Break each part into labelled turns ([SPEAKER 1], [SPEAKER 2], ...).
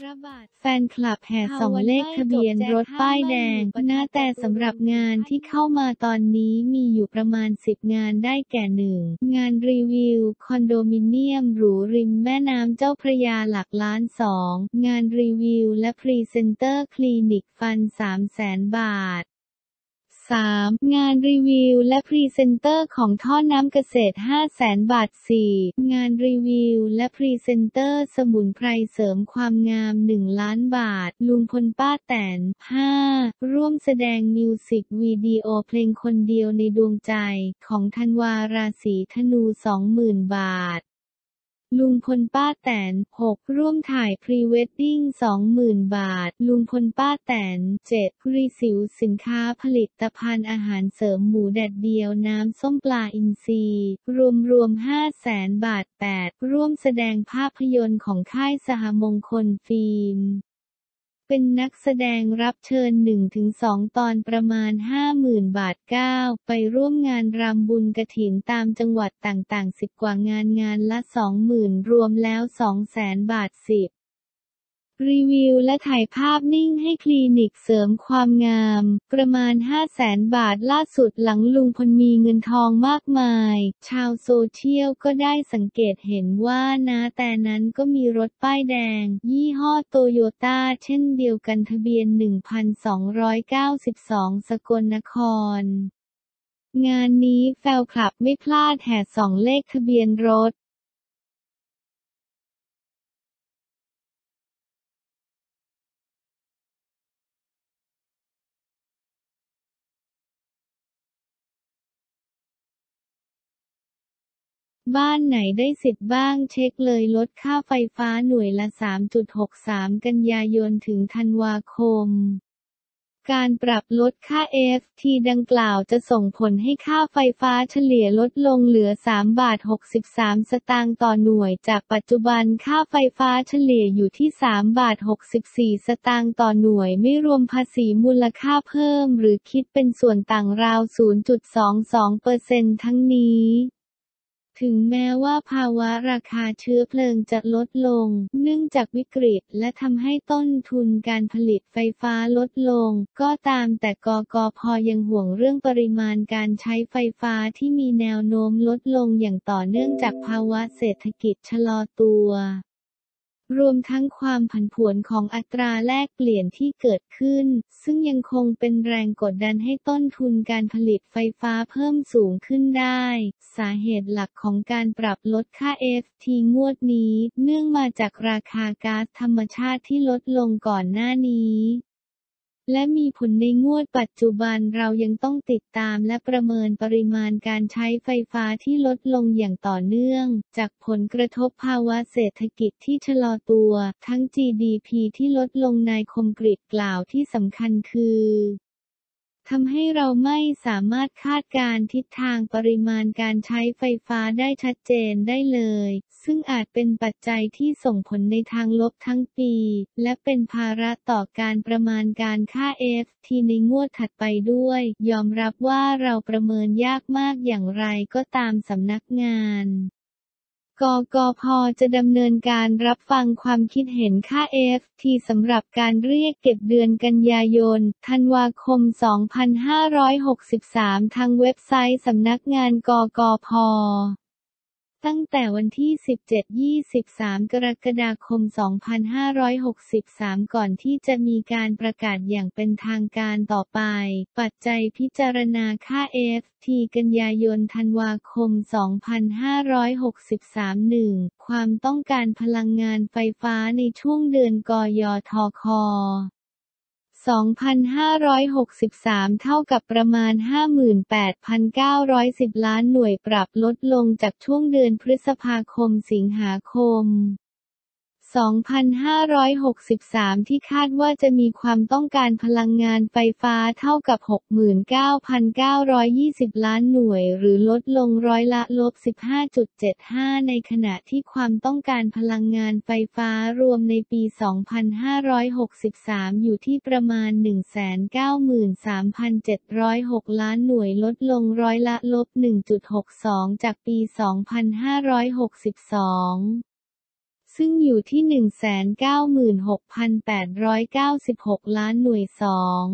[SPEAKER 1] พระบาท
[SPEAKER 2] แฟนคลับแห่ส่องเลขทะเบียนรถป้ายแดง หน้าแต่สำหรับงานที่เข้ามาตอนนี้มีอยู่ประมาณ 10 งานได้แก่หนึ่งงานรีวิว คอนโดมิเนียมหรูริมแม่น้ำเจ้าพระยาหลักล้านสองงานรีวิวและพรีเซนเตอร์คลินิกฟัน3แสนบาท 3. งานรีวิวและพรีเซนเตอร์ของท่อน้ำเกษตร 500,000บาท 4. งานรีวิวและพรีเซนเตอร์สมุนไพรเสริมความงาม 1 ล้านบาท ลุงพลป้าแตน 5. ร่วมแสดงมิวสิกวิดีโอเพลงคนเดียวในดวงใจ ของธันวาราศีธนู 20,000 บาท ลุงพลป้าแตน 6. ร่วมถ่ายพรีเวดดิ้ง 20,000 บาท ลุงพลป้าแตน 7. รีวิวสินค้าผลิตภัณฑ์อาหารเสริมหมูแดดเดียวน้ำส้มปลาอินทรีย์ รวมรวม500,000บาท 8. ร่วมแสดงภาพยนตร์ของค่ายสหมงคลฟิล์ม เป็นนักแสดงรับเชิญ 1-2 ตอนประมาณ 50,000 บาท 9 ไปร่วมงานรำบุญกระถินตามจังหวัดต่างๆ 10 กว่างานงานละ 20,000 รวมแล้ว 200,000 บาท 10 รีวิวและถ่ายภาพนิ่งให้คลินิกเสริมความงาม ประมาณ 500,000บาทล่าสุดหลังลุงพลมีเงินทองมากมาย ชาวโซเชียลก็ได้สังเกตเห็นว่านะแต่นั้นก็มีรถป้ายแดง ยี่ห้อโตโยต้าเช่นเดียวกันทะเบียน 1292 สกลนคร งานนี้แฟนคลับไม่พลาดแห่สองเลขทะเบียนรถ บ้านไหนได้สิทธิ์บ้างเช็คเลยลดค่าไฟฟ้าหน่วยละ 3.63 กันยายนถึงธันวาคมการปรับลดค่า FT ดังกล่าวจะส่งผลให้ค่าไฟฟ้าเฉลี่ยลดลงเหลือ 3 บาท 63 สตางค์ต่อหน่วย จากปัจจุบันค่าไฟฟ้าเฉลี่ยอยู่ที่ 3 บาท 64 สตางค์ต่อหน่วย ไม่รวมภาษีมูลค่าเพิ่ม หรือคิดเป็นส่วนต่างราว 0.22%ทั้งนี้ ถึงแม้ว่าภาวะราคาเชื้อเพลิงจะลดลง เนื่องจากวิกฤตและทำให้ต้นทุนการผลิตไฟฟ้าลดลง ก็ตามแต่กกพยังห่วงเรื่องปริมาณการใช้ไฟฟ้าที่มีแนวโน้มลดลงอย่างต่อเนื่องจากภาวะเศรษฐกิจชะลอตัว รวมทั้งความผันผวนของอัตราแลกเปลี่ยนที่เกิดขึ้น ซึ่งยังคงเป็นแรงกดดันให้ต้นทุนการผลิตไฟฟ้าเพิ่มสูงขึ้นได้ สาเหตุหลักของการปรับลดค่า FT งวดนี้ เนื่องมาจากราคาก๊าซธรรมชาติที่ลดลงก่อนหน้านี้ และมีผลในงวดปัจจุบันเรายังต้องติดตามและประเมินปริมาณการใช้ไฟฟ้าที่ลดลงอย่างต่อเนื่อง จากผลกระทบภาวะเศรษฐกิจที่ชะลอตัว ทั้ง GDP ที่ลดลงนายคมกริตกล่าวที่สำคัญคือ ทำให้เราไม่สามารถคาดการณ์ทิศทางปริมาณการใช้ไฟฟ้าได้ชัดเจนได้เลย ซึ่งอาจเป็นปัจจัยที่ส่งผลในทางลบทั้งปี และเป็นภาระต่อการประมาณการค่า FT ในงวดถัดไปด้วย ยอมรับว่าเราประเมินยากมากอย่างไรก็ตามสำนักงาน กกพจะดำเนินการรับฟังความคิดเห็นค่า FT สำหรับการเรียกเก็บเดือนกันยายน ธันวาคม 2563 ทางเว็บไซต์สำนักงานกกพ ตั้งแต่วันที่ 17-23 กรกฎาคม 2563 ก่อนที่จะมีการประกาศอย่างเป็นทางการต่อไป ปัจจัยพิจารณาค่า FT กันยายนธันวาคม 2563 1. ความต้องการพลังงานไฟฟ้าในช่วงเดือนกยทค 2,563 เท่ากับประมาณ 58,910 ล้านหน่วยปรับลดลงจากช่วงเดือนพฤษภาคมสิงหาคม 2,563 ที่คาดว่าจะมีความต้องการพลังงานไฟฟ้าเท่ากับ 69,920 ล้านหน่วย หรือลดลงร้อยละลบ 15.75 ในขณะที่ความต้องการพลังงานไฟฟ้ารวมในปี 2563 อยู่ที่ประมาณ 193,706 ล้านหน่วยลดลงร้อยละลบ 1.62 จากปี 2562 ซึ่งอยู่ที่ 196,896 ล้านหน่วยสอง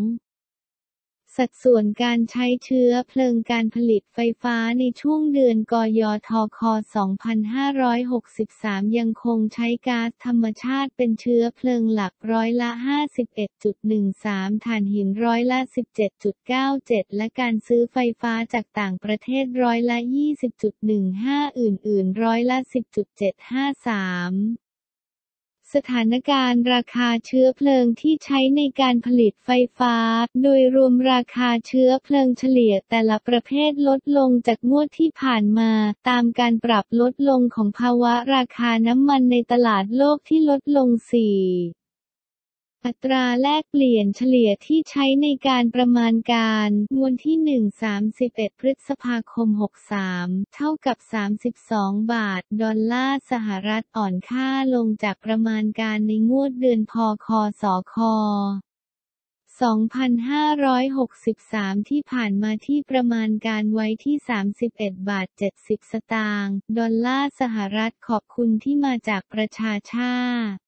[SPEAKER 2] สัดส่วนการใช้เชื้อเพลิงการผลิตไฟฟ้าในช่วงเดือนกยทค 2563 ยังคงใช้ก๊าซธรรมชาติเป็นเชื้อเพลิงหลักร้อยละ 51.13 ถ่านหินร้อยละ 17.97 และการซื้อไฟฟ้าจากต่างประเทศร้อยละ 20.15 อื่นๆ ร้อยละ 10.753 สถานการณ์ราคาเชื้อเพลิงที่ใช้ในการผลิตไฟฟ้า โดยรวมราคาเชื้อเพลิงเฉลี่ยแต่ละประเภทลดลงจากงวดที่ผ่านมา ตามการปรับลดลงของภาวะราคาน้ำมันในตลาดโลกที่ลดลง4 อัตราแลกเปลี่ยนเฉลี่ยที่ใช้ในการประมาณการวันที่ 1-31 พฤษภาคม 63 เท่ากับ 32 บาท ดอลลาร์สหรัฐอ่อนค่าลงจากประมาณการในงวดเดือนพคสค2563 ที่ผ่านมาที่ประมาณการไว้ที่ 31 บาท 70 สตางค์ ดอลลาร์สหรัฐขอบคุณที่มาจากประชาชาติ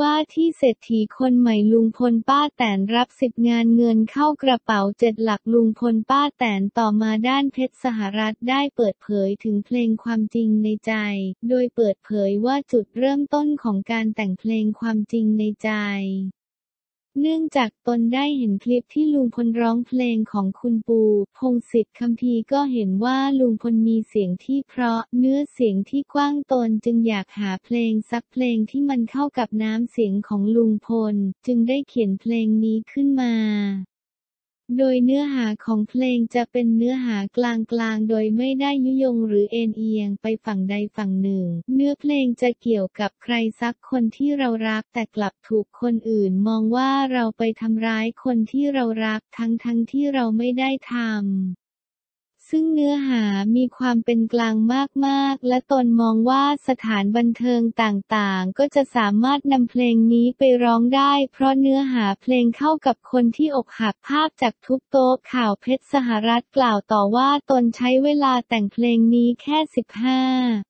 [SPEAKER 2] ว่าที่เศรษฐีคนใหม่ลุงพลป้าแตนรับสิบงานเงินเข้ากระเป๋าเจ็ดหลักลุงพลป้าแตนต่อมาด้านเพชรสหรัฐได้เปิดเผยถึงเพลงความจริงในใจ โดยเปิดเผยว่าจุดเริ่มต้นของการแต่งเพลงความจริงในใจ เนื่องจากตนได้เห็นคลิปที่ลุงพลร้องเพลงของคุณปู พงศิษฐ์คำพีก็เห็นว่าลุงพลมีเสียงที่เพราะเนื้อเสียงที่กว้างตนจึงอยากหาเพลงซักเพลงที่มันเข้ากับน้ำเสียงของลุงพล จึงได้เขียนเพลงนี้ขึ้นมา โดยเนื้อหาของเพลงจะเป็นเนื้อหากลางๆ โดยไม่ได้ยุยงหรือเอ็นเอียงไปฝั่งใดฝั่งหนึ่ง เนื้อเพลงจะเกี่ยวกับใครสักคนที่เรารักแต่กลับถูกคนอื่นมองว่าเราไปทำร้ายคนที่เรารักทั้งๆทที่เราไม่ได้ทำ ซึ่งเนื้อหามีความเป็นกลางมาก ๆ และตนมองว่าสถานบันเทิงต่างๆ ก็จะสามารถนำเพลงนี้ไปร้องได้ เพราะเนื้อหาเพลงเข้ากับคนที่อกหักภาพจากทุกโต๊ะข่าวเพชรสหรัฐกล่าวต่อว่าตนใช้เวลาแต่งเพลงนี้แค่ 15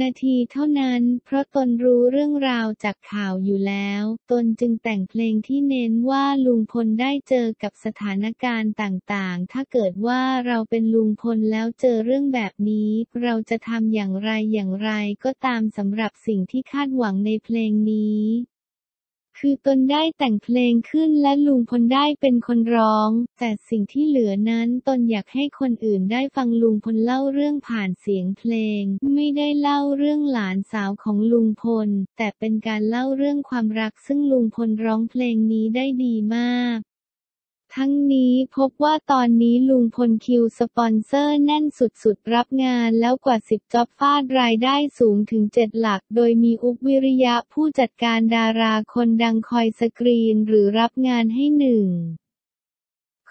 [SPEAKER 2] นาทีเท่านั้น เพราะตนรู้เรื่องราวจากข่าวอยู่แล้ว ตนจึงแต่งเพลงที่เน้นว่าลุงพลได้เจอกับสถานการณ์ต่างๆ ถ้าเกิดว่าเราเป็นลุงพลแล้วเจอเรื่องแบบนี้ เราจะทำอย่างไรอย่างไรก็ตามสำหรับสิ่งที่คาดหวังในเพลงนี้ คือตนได้แต่งเพลงขึ้นและลุงพลได้เป็นคนร้อง แต่สิ่งที่เหลือนั้นตนอยากให้คนอื่นได้ฟังลุงพลเล่าเรื่องผ่านเสียงเพลง ไม่ได้เล่าเรื่องหลานสาวของลุงพล แต่เป็นการเล่าเรื่องความรักซึ่งลุงพลร้องเพลงนี้ได้ดีมาก ทั้งนี้พบว่าตอนนี้ลุงพลคิวสปอนเซอร์แน่นสุดๆ รับงานแล้วกว่า 10 จ็อบฟาดรายได้สูงถึง 7 หลัก โดยมีอุบวิริยะผู้จัดการดาราคนดังคอยสกรีนหรือรับงานให้หนึ่ง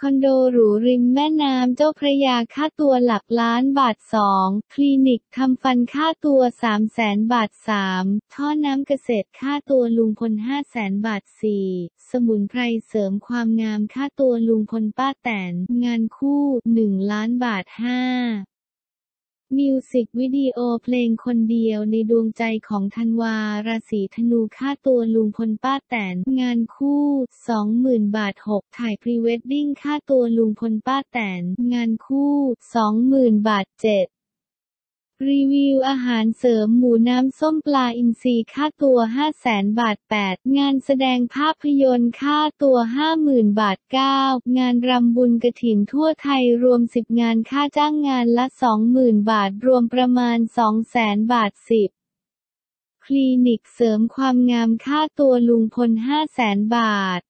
[SPEAKER 2] คอนโดหรูริมแม่น้ำเจ้าพระยาค่าตัวหลักล้านบาทสองคลินิกทำฟันค่าตัวสามแสนบาทสามท่อน้ำเกษตรค่าตัวลุงพลห้าแสนบาทสี่สมุนไพรเสริมความงามค่าตัวลุงพลป้าแตน งานคู่หนึ่งล้านบาทห้า มิวสิกวิดีโอเพลงคนเดียวในดวงใจของธันวา ราศีธนูค่าตัวลุงพลป้าแตน งานคู่ 20,000 บาท 6 ถ่ายพรีเวดดิ้งค่าตัวลุงพลป้าแตน งานคู่ 20,000 บาท 7 รีวิวอาหารเสริมหมูน้ำส้มปลาอินทรีค่าตัว 5 0 0แสนบาท 8 งานแสดงภาพยนตร์ค่าตัว 50,000 บาท 9 งานรำบุญกระถินทั่วไทยรวม 10 งานค่าจ้างงานละ 20,000 บาท รวมประมาณ 2 0 0แสนบาท 10คลินิกเสริมความงามค่าตัวลุงพล5 0 0แสนบาท